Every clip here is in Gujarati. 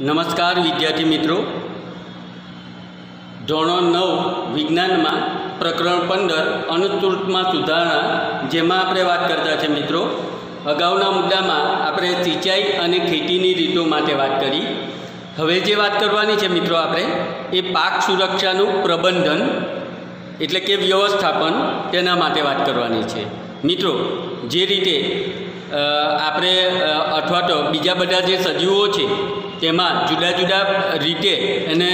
નમસ્કાર વિદ્યાર્થી મિત્રો. ધોરણ નવ, વિજ્ઞાનમાં પ્રકરણ પંદર અનુસ્તુતમાં સુધારણા, જેમાં આપણે વાત કરતા છે મિત્રો. અગાઉના મુદ્દામાં આપણે સિંચાઈ અને ખેતીની રીતો માટે વાત કરી. હવે જે વાત કરવાની છે મિત્રો આપણે, એ પાક સુરક્ષાનું પ્રબંધન, એટલે કે વ્યવસ્થાપન, તેના માટે વાત કરવાની છે. મિત્રો, જે રીતે આપણે અથવા તો બીજા બધા જે સજીવો છે, તેમાં જુદા જુદા રીતે એને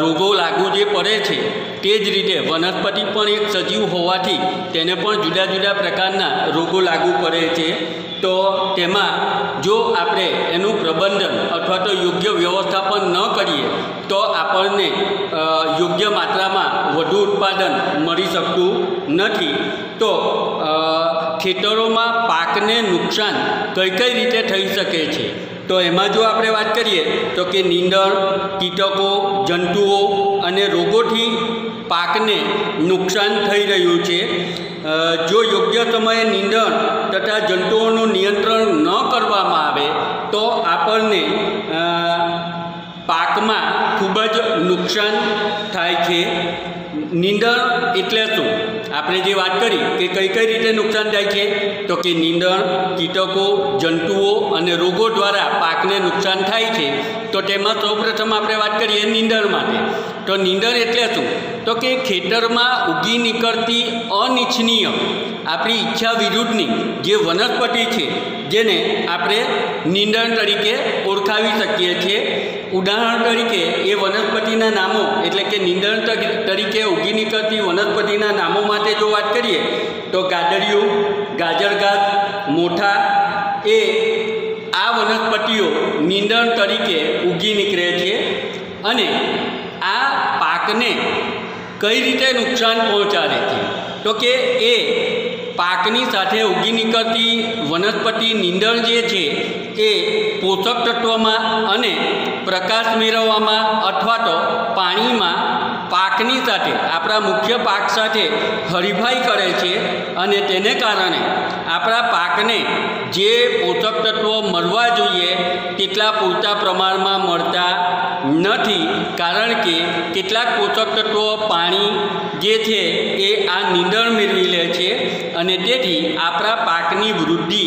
રોગો લાગુ જે પડે છે, તે જ રીતે વનસ્પતિ પણ એક સજીવ હોવાથી તેને પણ જુદા જુદા પ્રકારના રોગો લાગુ પડે છે. તો તેમાં જો આપણે એનું પ્રબંધન અથવા તો યોગ્ય વ્યવસ્થાપન ન કરીએ, તો આપણને યોગ્ય માત્રામાં વધુ ઉત્પાદન મળી શકતું નથી. તો ખેતરોમાં પાકને નુકસાન કઈ કઈ રીતે થઈ શકે છે? તો એમાં જો આપણે વાત કરીએ, તો કે નીંદણ, કીટકો, જંતુઓ અને રોગોથી પાકને નુકસાન થઈ રહ્યું છે. જો યોગ્ય સમયે નીંદણ તથા જંતુઓનું નિયંત્રણ ન કરવામાં આવે, તો આપણને પાકમાં ખૂબ જ નુકસાન થાય છે. નીંદણ એટલે શું? આપણે જે વાત કરી કે કઈ કઈ રીતે નુકસાન થાય છે, તો કે નીંદણ, કીટકો, જંતુઓ અને રોગો દ્વારા પાકને નુકસાન થાય છે, તો તેમાં સૌપ્રથમ આપણે વાત કરીએ નીંદણ માટે. તો નીંદણ એટલે શું? તો કે ખેતરમાં ઉગી નીકળતી અનિચ્છનીય આપણી ઈચ્છા વિરુદ્ધની જે વનસ્પતિ છે, જેને આપણે નીંદણ તરીકે ઓળખાવી શકીએ છીએ. ઉદાહરણ તરીકે, એ વનસ્પતિના નામો, એટલે કે નીંદણ તરીકે ઉગી નીકળતી વનસ્પતિના નામો માટે જો વાત કરીએ, તો ગાદડિયું ગાજરઘાસ મોઠા, એ આ વનસ્પતિઓ નીંદણ તરીકે ઉગી નીકળે છે અને આ પાકને કઈ રીતે નુકસાન પહોંચાડે છે? તો કે એ પાકની સાથે ઉગી નીકળતી વનસ્પતિ નીંદણ જે છે, એ પોષક તત્વમાં અને પ્રકાશ મેળવવામાં અથવા તો પાણીમાં પાકની સાથે, આપણા મુખ્ય પાક સાથે હરીફાઈ કરે છે અને તેને કારણે આપણા પાકને જે પોષક તત્વો મળવા જોઈએ તેટલા પૂરતા પ્રમાણમાં મળતા નથી, કારણ કે કેટલાક પોષક તત્વો પાણી જે છે એ આ નીંદણ મેળવી લે છે અને તેથી આપણા પાકની વૃદ્ધિ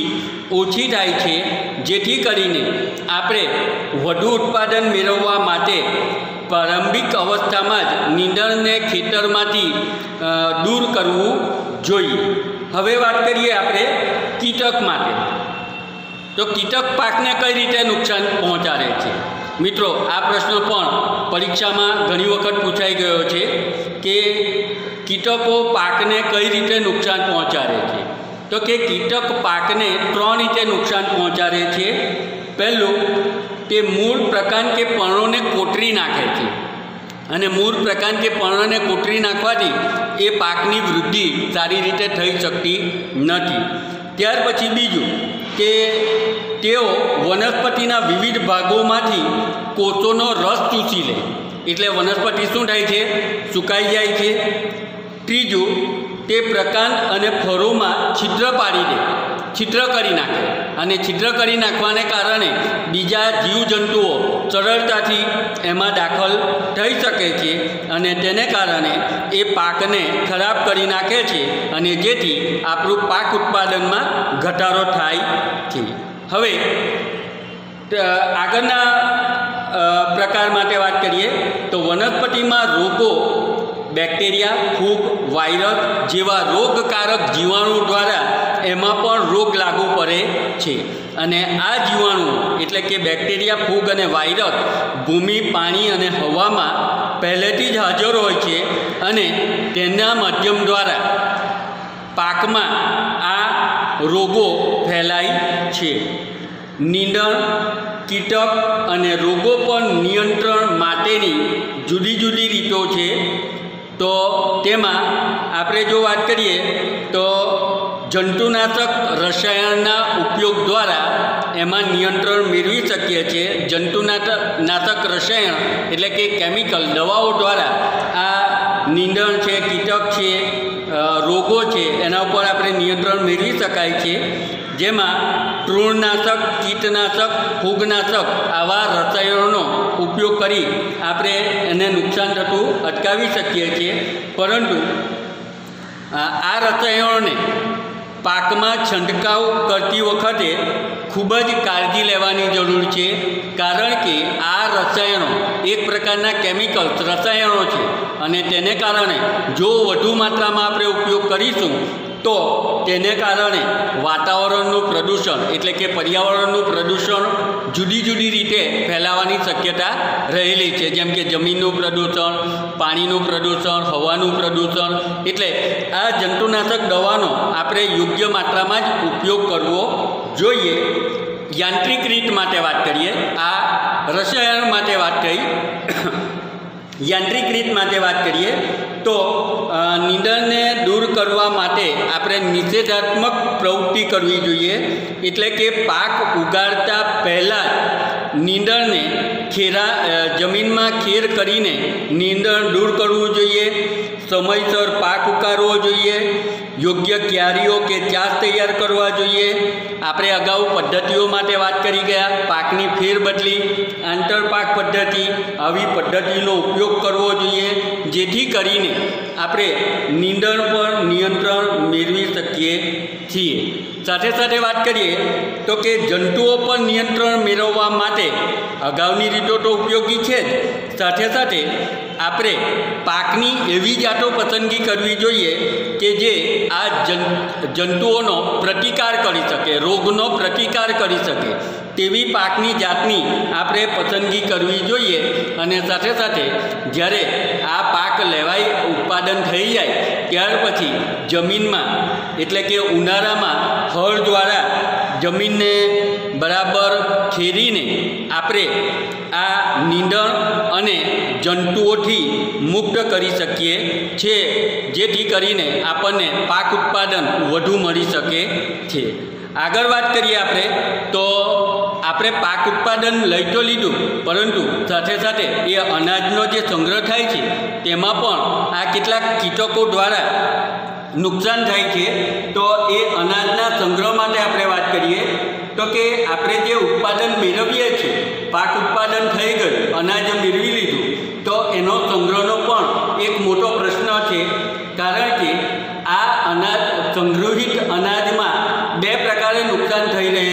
ઓછી થાય છે. જેથી કરીને આપણે વધુ ઉત્પાદન મેળવવા માટે પ્રારંભિક અવસ્થામાં જ નીંદણને ખેતરમાંથી દૂર કરવું જોઈએ. હવે વાત કરીએ આપણે કીટક માટે. તો કીટક પાકને કઈ રીતે નુકસાન પહોંચાડે છે? મિત્રો, આ પ્રશ્ન પણ પરીક્ષામાં ઘણી વખત પૂછાઈ ગયો છે કે કીટકો પાકને કઈ રીતે નુકસાન પહોંચાડે છે? તો કે કીટક પાકને ત્રણ રીતે નુકસાન પહોંચાડે છે. પહેલું તે મૂળ પ્રકાંડ કે પર્ણોને કોતરી નાખે છે. અને મૂળ પ્રકાંડ કે પર્ણને કોતરી નાખવાથી એ પાકની વૃદ્ધિ સારી રીતે થઈ શકતી નથી. ત્યાર પછી બીજું કે તેઓ વનસ્પતિના વિવિધ ભાગોમાંથી કોષોનો રસ ચૂસી લે. એટલે વનસ્પતિ શું થાય છે? સુકાઈ જાય છે. ત્રીજું, તે પ્રકાંડ અને ફળોમાં છિદ્ર પાડી દે. છિદ્ર કરી નાખે. અને છિદ્ર કરી નાખવાને કારણે બીજા જીવજંતુઓ સરળતાથી એમાં દાખલ થઈ શકે છે અને તેને કારણે એ પાકને ખરાબ કરી નાખે છે અને જેથી આપણું પાક ઉત્પાદનમાં ઘટાડો થાય છે. હવે આગળના પ્રકાર માટે વાત કરીએ તો વનસ્પતિમાં રોગો, બેક્ટેરિયા, ફૂગ, વાયરસ જેવા રોગકારક જીવાણુ દ્વારા એમાં પણ રોગ લાગુ પડે છે. અને આ જીવાણુ એટલે કે બેક્ટેરિયા, ફૂગ અને વાયરસ ભૂમિ, પાણી અને હવામાં પહેલેથી જ હાજર હોય છે અને તેના માધ્યમ દ્વારા પાકમાં આ રોગો ફેલાય છે. નીંદણ, કીટક અને રોગો પર નિયંત્રણ માટેની જુદી જુદી રીતો છે. તો તેમાં આપણે જો વાત કરીએ તો જંતુનાશક રસાયણના ઉપયોગ દ્વારા એમાં નિયંત્રણ મેળવી શકીએ છીએ. જંતુનાશક, નાશક રસાયણ એટલે કે કેમિકલ, દવાઓ દ્વારા આ નીંદણ છે, કીટક છે રોગો છે, એના ઉપર આપણે નિયંત્રણ મેળવી શકાય છે. જેમાં તૃણનાશક, કીટનાશક, ફૂગનાશક આવા રસાયણોનો ઉપયોગ કરી આપણે એને નુકસાન થતું અટકાવી શકીએ છીએ. પરંતુ આ રસાયણોને પાકમાં છંટકાવ કરતી વખતે ખૂબ જ કાળજી લેવાની જરૂર છે, કારણ કે આ રસાયણો એક પ્રકારના કેમિકલ્સ રસાયણો છે અને તેને કારણે જો વધુ માત્રામાં આપણે ઉપયોગ કરીશું તો તેને કારણે વાતાવરણનું પ્રદૂષણ એટલે કે પર્યાવરણનું પ્રદૂષણ જુદી જુદી રીતે ફેલાવાની શક્યતા રહેલી છે. જેમ કે જમીનનું પ્રદૂષણ, પાણીનું પ્રદૂષણ, હવાનું પ્રદૂષણ એટલે આ જંતુનાશક દવાનો આપણે યોગ્ય માત્રામાં જ ઉપયોગ કરવો જોઈએ. યાંત્રિક રીત માટે વાત કરીએ, આ રસાયણ માટે વાત કરી. યાંત્રિક રીત માટે વાત કરીએ તો નીંદણને દૂર કરવા માટે આપણે નિષેધાત્મક પ્રવૃત્તિ કરવી જોઈએ. એટલે કે પાક ઉગાડતા પહેલાં નીંદણને ખેરા જમીનમાં ખેર કરીને નીંદણ દૂર કરવું જોઈએ. સમયસર પાક ઉકારવો જોઈએ. યોગ્ય ક્યારીઓ કે ચાસ તૈયાર કરવા જોઈએ. આપણે અગાઉ પદ્ધતિઓ માટે વાત કરી ગયા. પાકની ફેરબદલી આંતરપાક પદ્ધતિ, આવી પદ્ધતિનો ઉપયોગ કરવો જોઈએ. જેથી કરીને આપણે નીંદણ પર નિયંત્રણ મેળવી શકીએ છીએ. સાથે સાથે વાત કરીએ તો કે જંતુઓ પર નિયંત્રણ મેળવવા માટે અગાઉની રીતો તો ઉપયોગી છે જ. સાથે સાથે આપણે પાકની એવી જાતો પસંદગી કરવી જોઈએ કે જે આ જંતુઓનો પ્રતિકાર કરી શકે, રોગનો પ્રતિકાર કરી શકે. તેવી પાકની જાતની આપણે પસંદગી કરવી જોઈએ અને સાથે સાથે જ્યારે આ પાક લેવાય, ઉત્પાદન થઈ જાય, ત્યાર પછી જમીનમાં, એટલે કે ઉનાળામાં, હળ દ્વારા જમીનને બરાબર ખેરીને આપણે આ નીંદણ અને જંતુઓથી મુક્ત કરી શકીએ છીએ, જેથી કરીને આપણને પાક ઉત્પાદન વધુ મળી શકે છે. આગળ વાત કરીએ આપણે, તો આપણે પાક ઉત્પાદન લઈ તો લીધું, પરંતુ સાથે સાથે એ અનાજનો જે સંગ્રહ થાય છે, તેમાં પણ આ કેટલાક કીટકો દ્વારા નુકસાન થાય છે. તો એ અનાજના સંગ્રહ માટે આપણે વાત કરીએ તો કે આપણે જે ઉત્પાદન મેળવીએ છીએ, પાક ઉત્પાદન થઈ ગયું, અનાજ મેળવી લીધું, તો એનો સંગ્રહનો પણ એક મોટો પ્રશ્ન છે. કારણ કે આ અનાજ, સંગ્રહિત અનાજમાં બે પ્રકારે નુકસાન થઈ રહે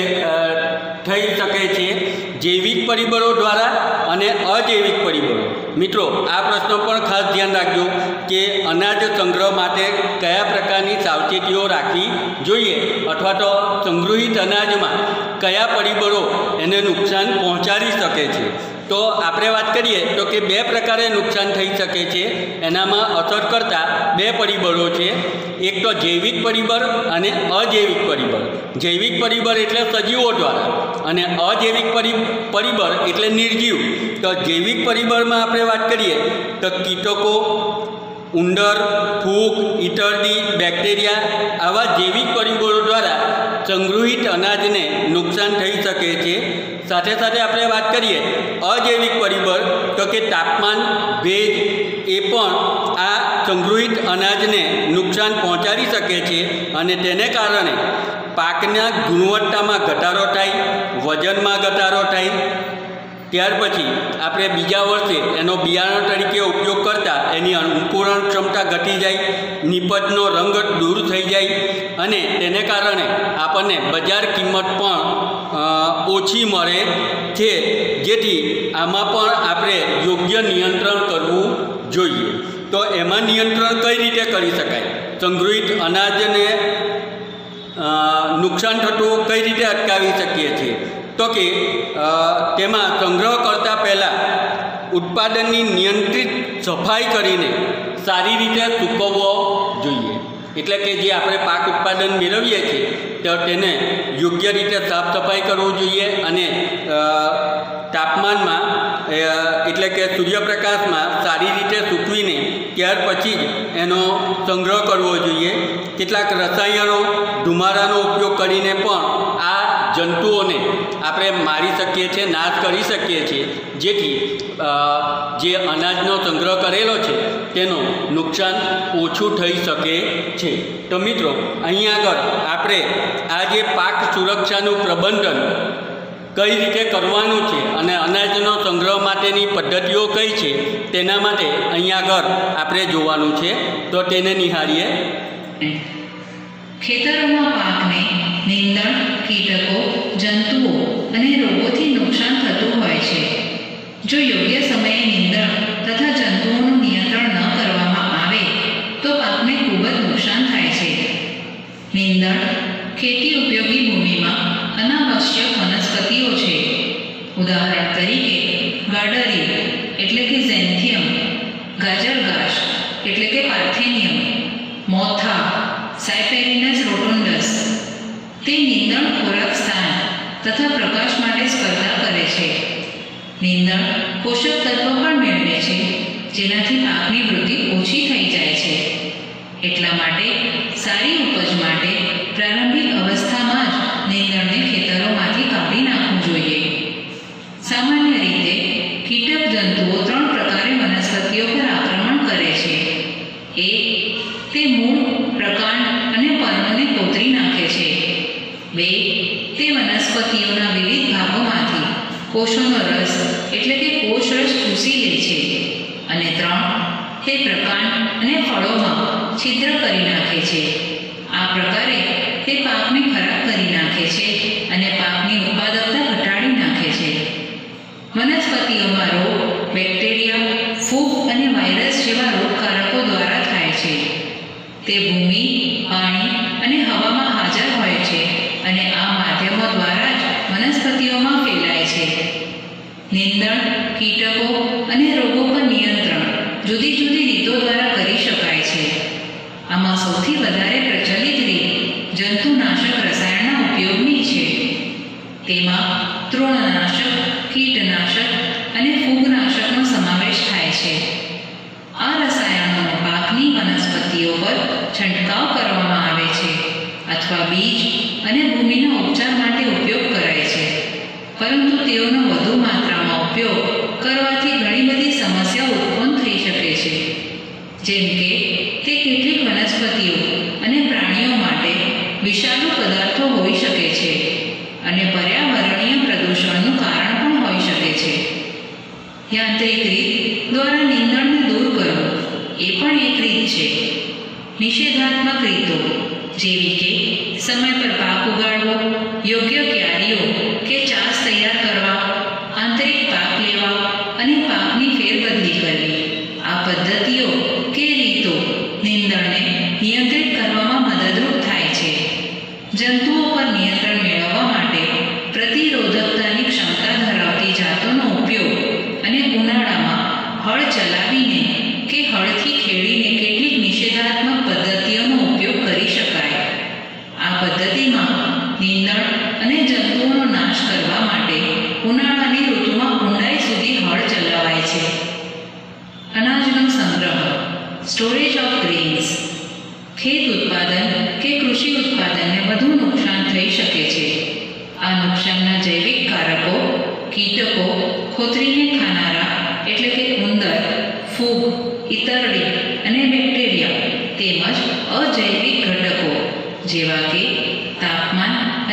થઈ શકે છે. જૈવિક પરિબળો દ્વારા અને અજૈવિક પરિબળો. મિત્રો, આ પ્રશ્નો પણ ખાસ ધ્યાન રાખજો કે અનાજ સંગ્રહ માટે કયા પ્રકારની સાવચેતીઓ રાખવી જોઈએ અથવા તો સંગ્રહિત અનાજમાં કયા પરિબળો એને નુકસાન પહોંચાડી શકે છે. તો આપણે વાત કરીએ તો કે બે પ્રકારે નુકસાન થઈ શકે છે. એનામાં અસર કરતા બે પરિબળો છે. એક તો જૈવિક પરિબળ અને અજૈવિક પરિબળ. જૈવિક પરિબળ એટલે સજીવો દ્વારા અને અજૈવિક પરિ, પરિબળ એટલે નિર્જીવ. તો જૈવિક પરિબળમાં આપણે વાત કરીએ તો કીટકો, ઉંદર, ફૂગ ઇટરડી બેક્ટેરિયા આવા જૈવિક પરિબળો દ્વારા સંગ્રહિત અનાજને નુકસાન થઈ શકે છે. સાથે સાથે આપણે વાત કરીએ અજૈવિક પરિબળ, તો કે તાપમાન, ભેજ, એ પણ આ સંગ્રહિત અનાજને નુકસાન પહોંચાડી શકે છે અને તેને કારણે પાકના ગુણવત્તામાં ઘટાડો થાય, વજનમાં ઘટાડો થાય ત્યાર પછી આપણે બીજા વર્ષે એનો બિયારણ તરીકે ઉપયોગ કરતાં એની અંકુરણ ક્ષમતા ઘટી જાય, નિપજનો રંગ દૂર થઈ જાય અને તેને કારણે આપણને બજાર કિંમત પણ ઓછી મળે છે. જેથી આમાં પણ આપણે યોગ્ય નિયંત્રણ કરવું જોઈએ. તો એમાં નિયંત્રણ કઈ રીતે કરી શકાય? સંગ્રહિત અનાજને નુકસાન થતું કઈ રીતે અટકાવી શકીએ છીએ? તો કે તેમાં સંગ્રહ કરતાં પહેલાં ઉત્પાદનની નિયંત્રિત સફાઈ કરીને સારી રીતે સૂકવવો જોઈએ. એટલે કે જે આપણે પાક ઉત્પાદન મેળવીએ છીએ, તો તેને યોગ્ય રીતે સાફ સફાઈ કરવું જોઈએ અને તાપમાનમાં એટલે કે સૂર્યપ્રકાશમાં સારી રીતે સૂકવીને ત્યાર પછી જ એનો સંગ્રહ કરવો જોઈએ. કેટલાક રસાયણો ધુમારાનો ઉપયોગ કરીને પણ આ જંતુઓને આપણે મારી શકીએ છીએ, નાશ કરી શકીએ છીએ. જેથી જે અનાજનો સંગ્રહ કરેલો છે, તેનું નુકસાન ઓછું થઈ શકે છે. તો મિત્રો, અહીં આગળ આપણે આ જે પાક સુરક્ષાનું પ્રબંધન કઈ રીતે કરવાનું છે અને અનાજનો સંગ્રહ માટેની પદ્ધતિઓ કઈ છે, તેના માટે અહીં આગળ આપણે જોવાનું છે. તો તેને નિહાળીએ. ખેતરોમાં પાકને નીંદણ, કીટકો, જંતુઓ અને રોગોથી નુકસાન થતું હોય છે. જો યોગ્ય સમયે નીંદણ તથા જંતુઓનું નિયંત્રણ ન કરવામાં આવે, તો પાકને ખૂબ જ નુકસાન થાય છે. નીંદણ ખેતી ઉપયોગી ભૂમિમાં અનાવશ્યક વનસ્પતિઓ છે. ઉદાહરણ તરીકે ગાર્ડરી એટલે કે ઝેન્થિયમ ગાજર ઘાસ એટલે કે પાર્થેનિયમ, મોથા તથા પ્રકાશ માટે સ્પર્ધા કરે છે. નીંદણ પોષક તત્વો પણ મેળવે છે, જેનાથી પાકની વૃદ્ધિ ઓછી થઈ જાય છે. એટલા માટે સારી ઉપજ માટે પ્રારંભિક અવસ્થામાં જ નીંદણને કોષોનો રસ એટલે કે કોષ રસ ચૂસી લે છે. અને ત્રણ, તે પ્રકાંડ અને ફળોમાં છિદ્ર કરી નાખે છે. આ પ્રકારે તે પાકને ખરાબ કરી નાખે છે અને પાકની ઉત્પાદકતા ઘટાડી નાખે છે. વનસ્પતિઓમાં રોગ, બેક્ટેરિયા, ફૂગ અને વાયરસ જેવા રોગકારકો દ્વારા થાય છે. તે ભૂમિ, પાણી કીટકો અને રોગો પર નિયંત્રણ જુદી જુદી રીતો દ્વારા કરી શકાય છે. આમાં સૌથી વધારે પ્રચલિત રીત જંતુનાશક રસાયણના ઉપયોગની છે. તેમાં તૃણનાશક, કીટનાશક અને ફૂગનાશકનો સમાવેશ થાય છે. આ રસાયણોનો પાકની વનસ્પતિઓ પર છંટકાવ કરવામાં આવે છે અથવા બીજ અને ભૂમિના ઉપચાર માટે ઉપયોગ કરાય છે. પરંતુ તેઓનો વધુ માત્રામાં ઉપયોગ કરવાથી ઘણી બધી સમસ્યાઓ ઉત્પન્ન થઈ શકે છે. જેમ કે, તે કેટલીક વનસ્પતિઓ અને પ્રાણીઓ માટે વિષાણુ પદાર્થો હોઈ શકે છે અને પર્યાવરણીય પ્રદૂષણનું કારણ પણ હોઈ શકે છે. યાંત્રિક રીત દ્વારા નીંદણને દૂર કરવું એ પણ એક રીત છે. નિષેધાત્મક રીતો જેવી કે, સમય પર પાક ઉગાડવો, યોગ્ય ક્યારીઓ કે ચાસ તૈયાર કરવા, આંતરિક પાક લેવા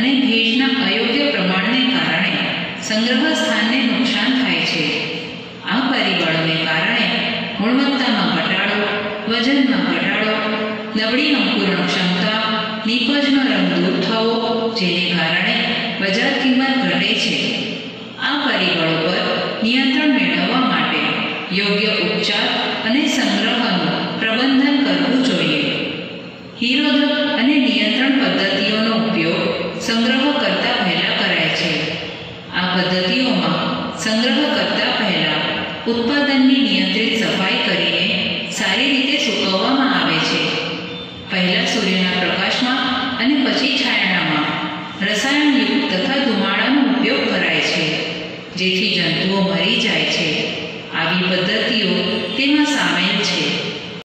અને ભેજના અયોગ્ય પ્રમાણને કારણે સંગ્રહ સ્થાનને નુકસાન થાય છે. આ પરિબળોને કારણે ગુણવત્તામાં ઘટાડો, વજનમાં ઘટાડો, નબળી અંકુરણ ક્ષમતા, નીપજનો રંગ દૂર થવો જેને કારણે બજાર કિંમત ઘટે છે. આ પરિબળો પર નિયંત્રણ મેળવવા માટે યોગ્ય ઉપચાર અને સંગ્રહનું પ્રબંધન કરવું જોઈએ. હિરોધક અને નિયંત્રણ પદ્ધતિઓનો ઉપયોગ સંગ્રહ કરતા પહેલા કરાય છે. આ પદ્ધતિઓમાં સંગ્રહ કરતા પહેલા ઉત્પાદનની નિયંત્રિત સફાઈ કરીને સારી રીતે સૂકવવામાં આવે છે. પહેલા સૂર્યના પ્રકાશમાં અને પછી છાયણામાં રસાયણયુક્ત તથા ધુમાડાનો ઉપયોગ કરાય છે, જેથી જંતુઓ મરી જાય છે. આવી પદ્ધતિઓ તેમાં સામેલ છે.